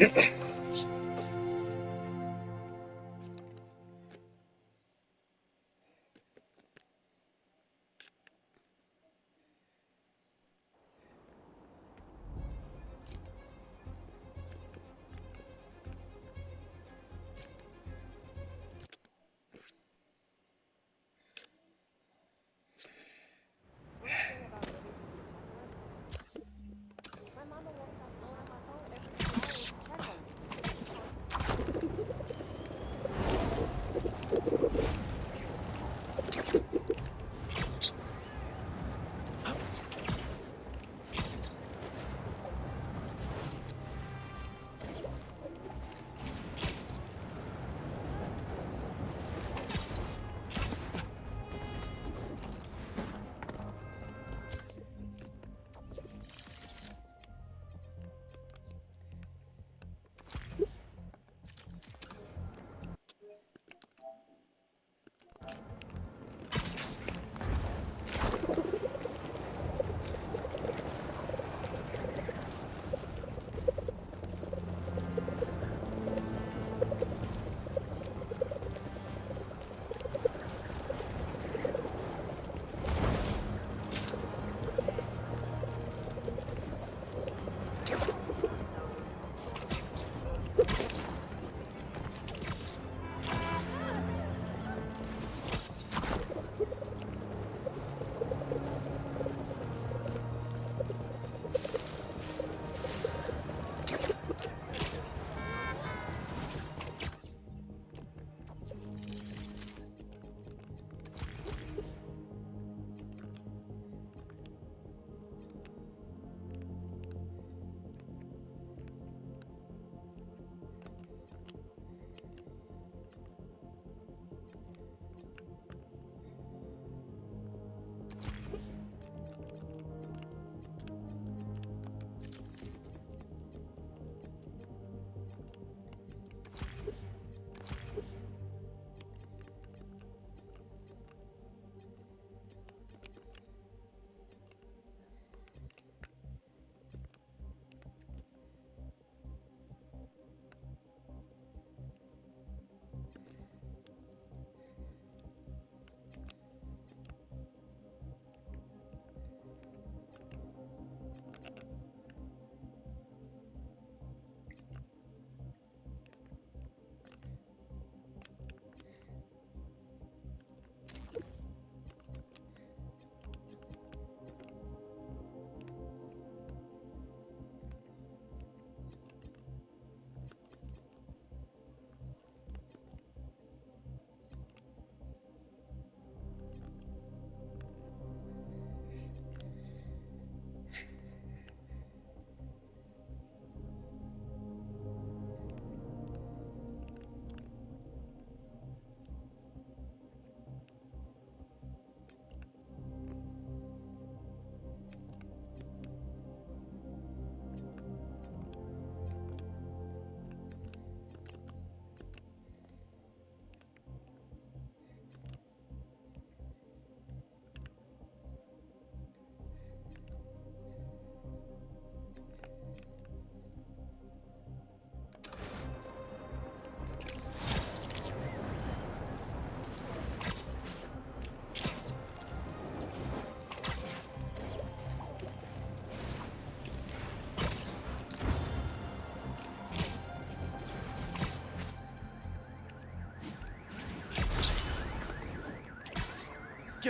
Yeah.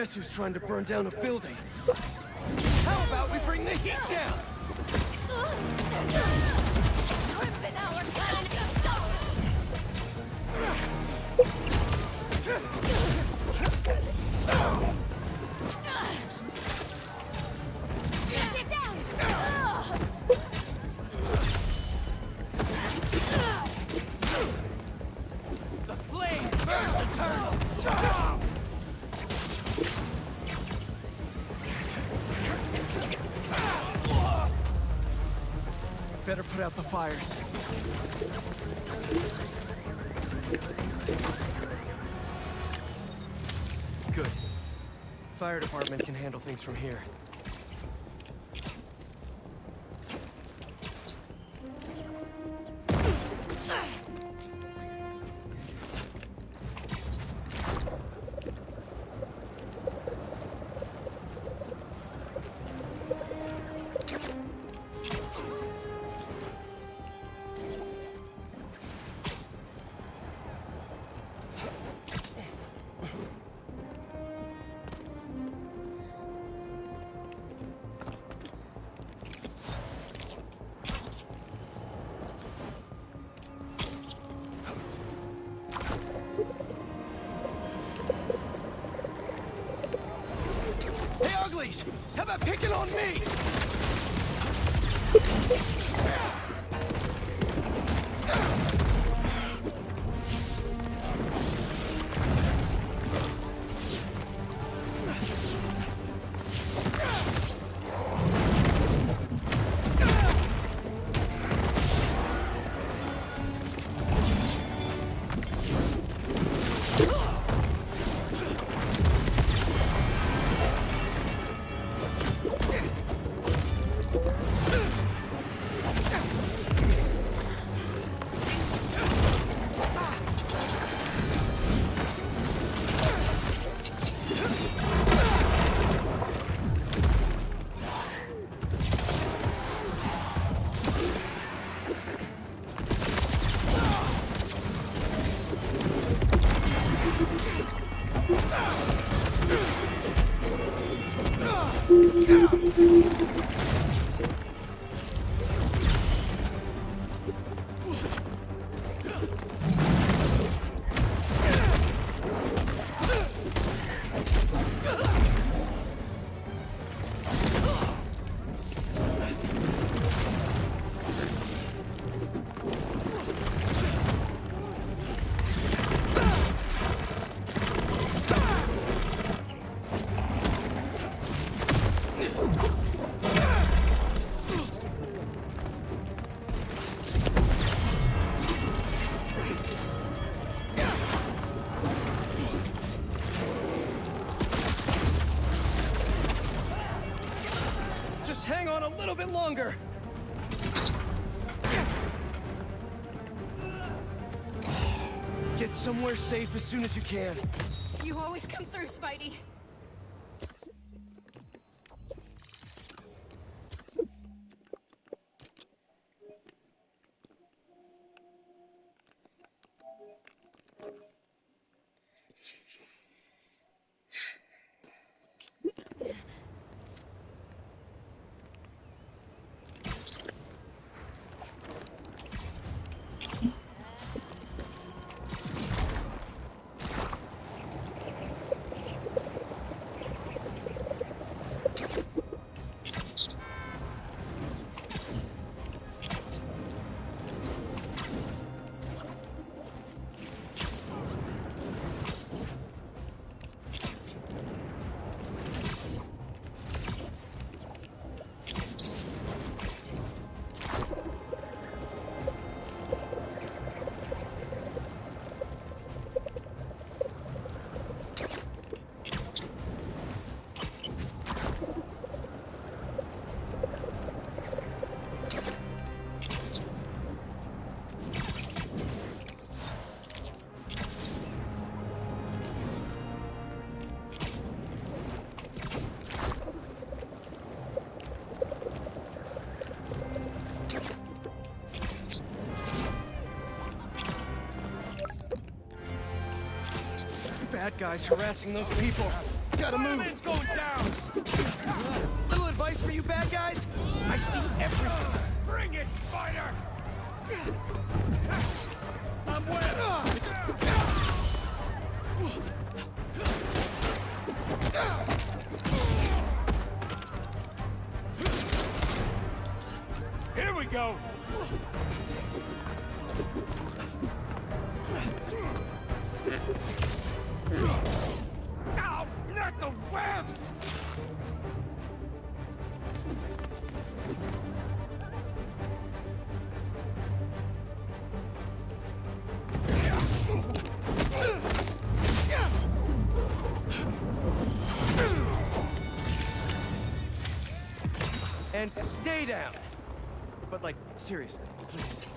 Guess who's trying to burn down a building? How about we bring the heat down? Put out the fires. Good. Fire department can handle things from here. How about picking on me? Just hang on a little bit longer. Somewhere safe as soon as you can. You always come through, Spidey. Guys harassing those people. Gotta move. going down. Little advice for you bad guys. I see everything. Bring it, Spider. I'm Here we go. Not the webs! And stay down! But like, seriously, please.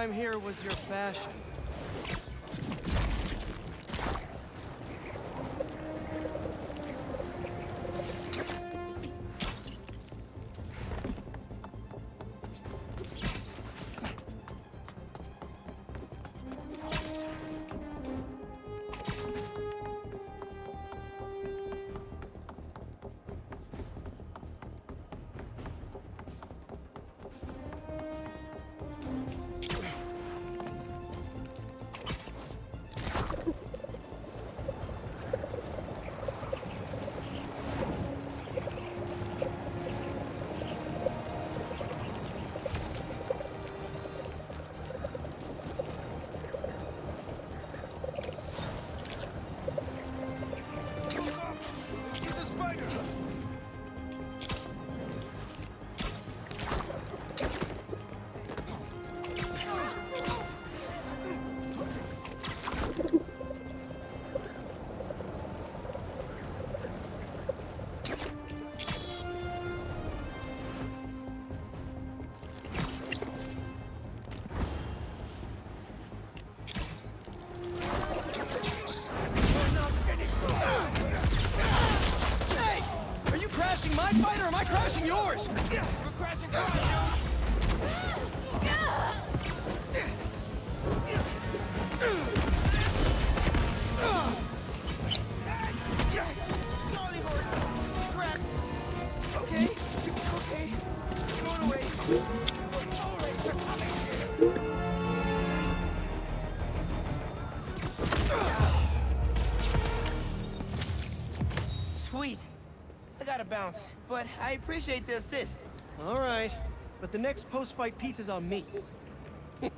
time here was your fashion. I appreciate the assist. All right, but the next post-fight piece is on me.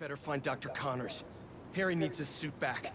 Better find Dr. Connors. Harry needs his suit back.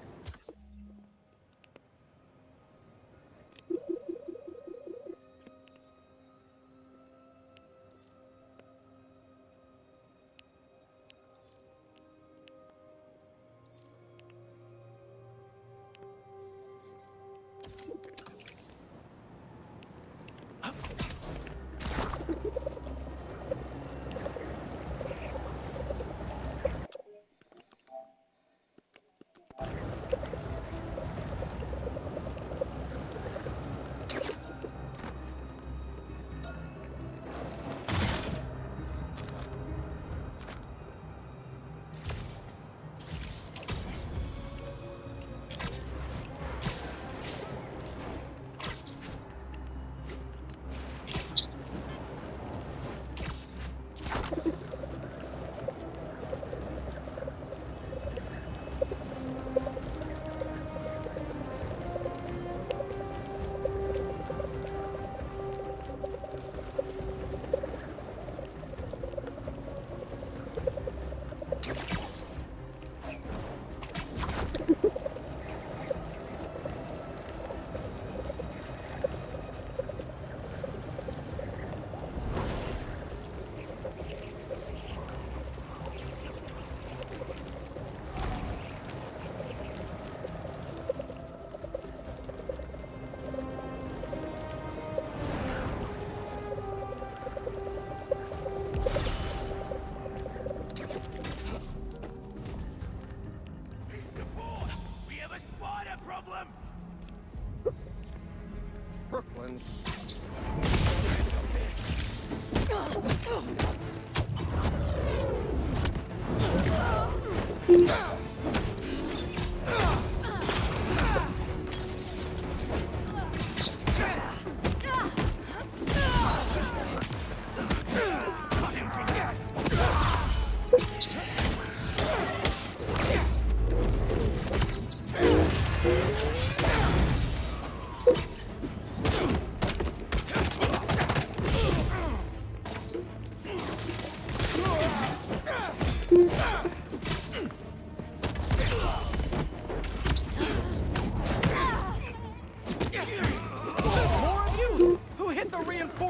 Brooklyn.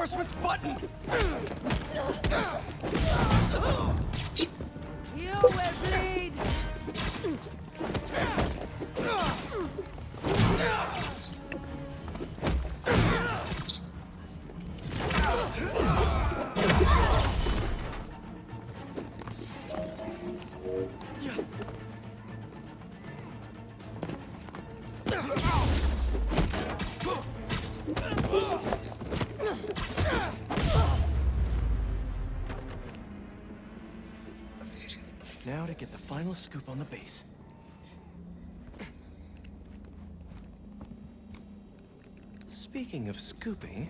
Reinforcements button? A scoop on the base. Speaking of scooping...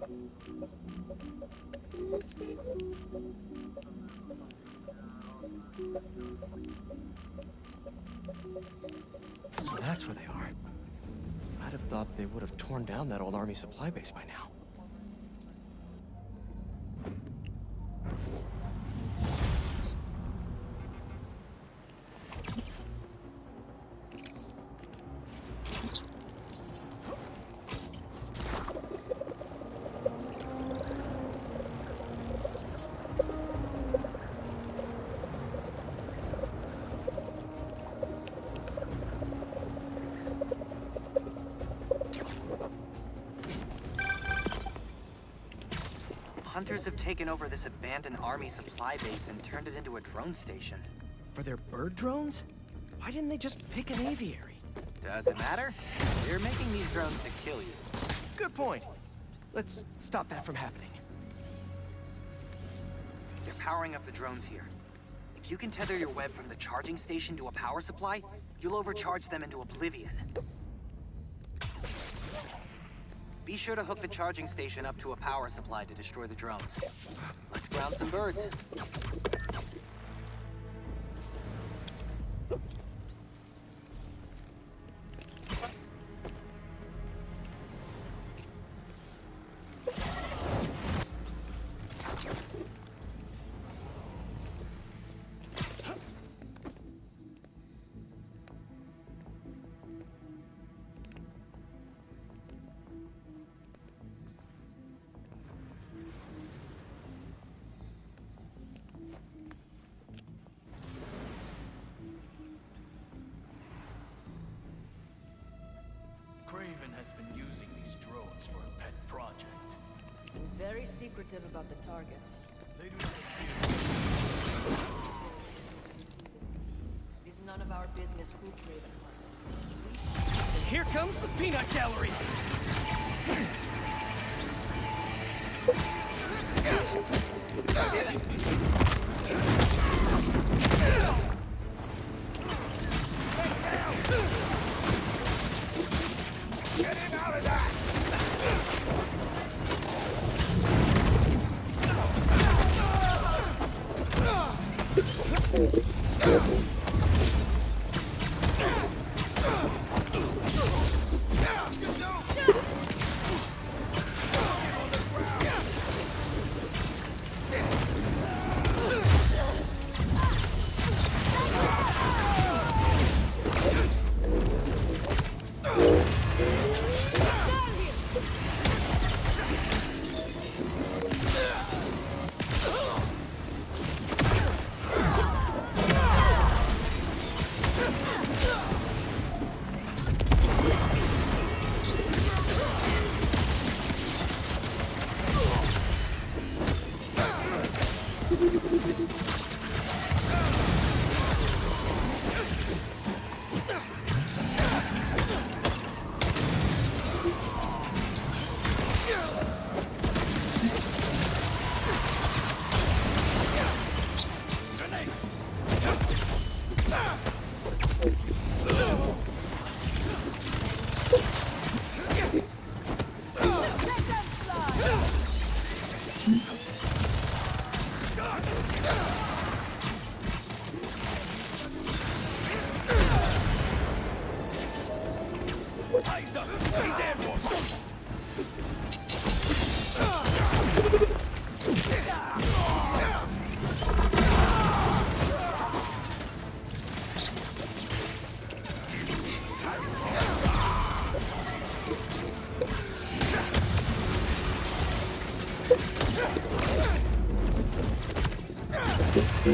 So that's where they are. I'd have thought they would have torn down that old army supply base by now. Have taken over this abandoned army supply base and turned it into a drone station. For their bird drones? Why didn't they just pick an aviary? Does it matter? They're making these drones to kill you. Good point. Let's stop that from happening. They're powering up the drones here. If you can tether your web from the charging station to a power supply, you'll overcharge them into oblivion. Be sure to hook the charging station up to a power supply to destroy the drones. Let's ground some birds. Very secretive about the targets. They do not appear It is none of our business who Kraven hunts. Here comes the peanut gallery!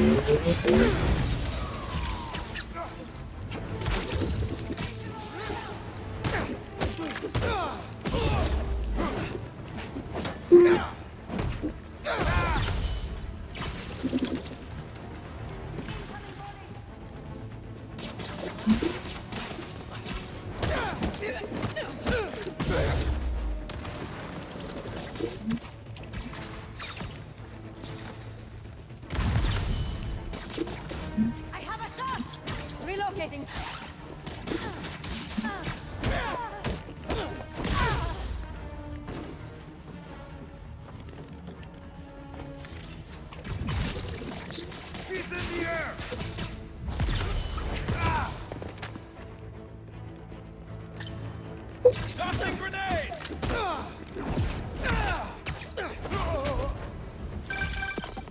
Let's go.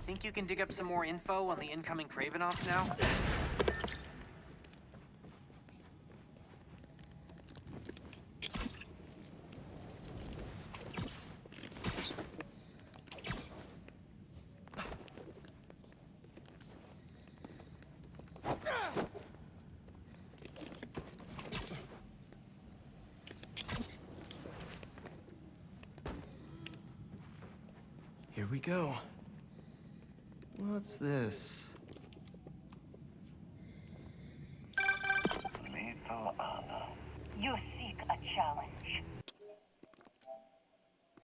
Think you can dig up some more info on the incoming Kravenoff now?